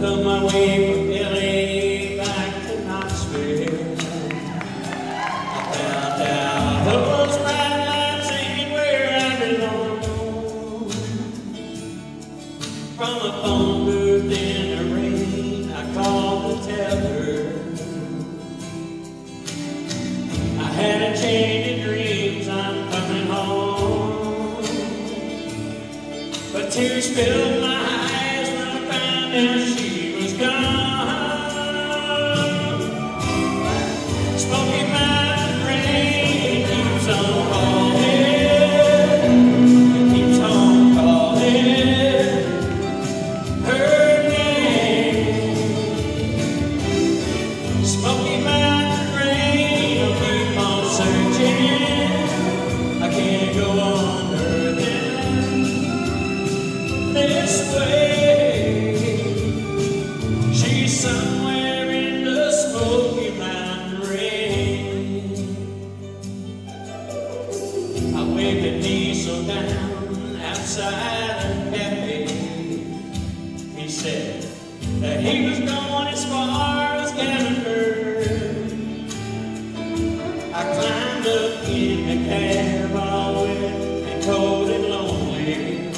my way from back to Knoxville. I where I belong. From a phone booth in the rain, I called to tell her I had a change of dreams, I'm coming home. But tears filled my eyes I found outside cafe. He said that he was going as far as I climbed up in the cab, all wet and cold and lonely.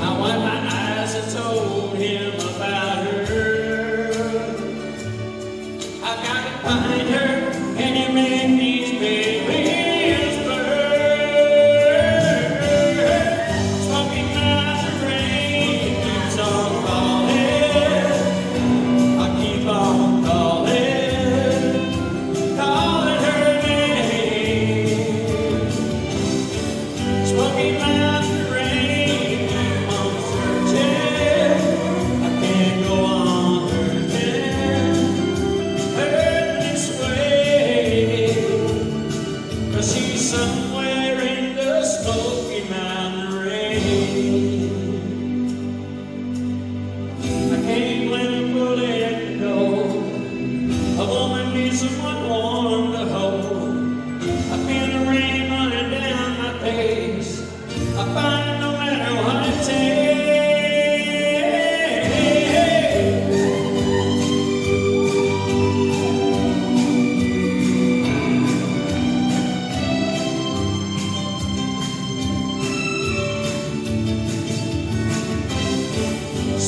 I wiped my eyes and told him about her. I got to find her, and it made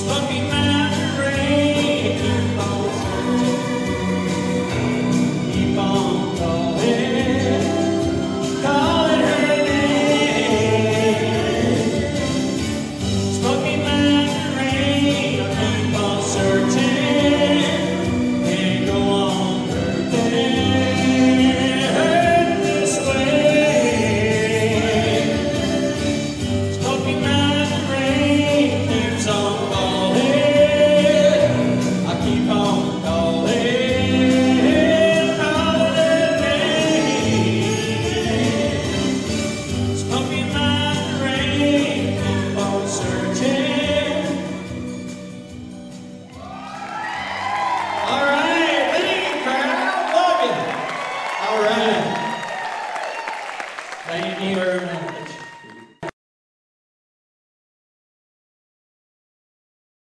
But be. Thank you very.